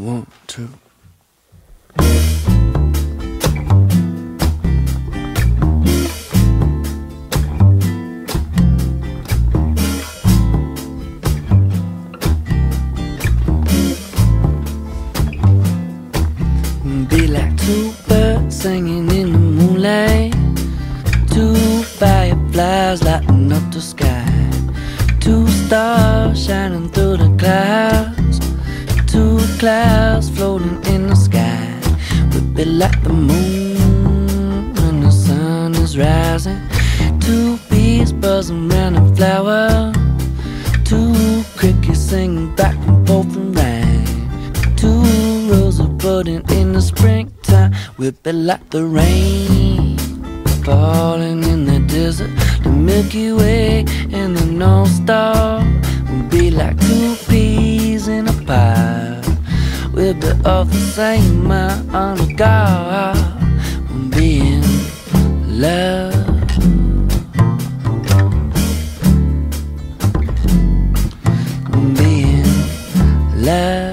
One, two. Be like two birds singing in the moonlight. Two fireflies lighting up the sky. Two stars shining clouds floating in the sky. We'd be like the moon when the sun is rising. Two bees buzzing around a flower. Two crickets singing back and forth in rhyme. Two rows of budding in the springtime. We'll be like the rain falling in the desert. The Milky Way and the North Star will be like two peas in a pie little bit of the same man on a guard when being loved. Being loved.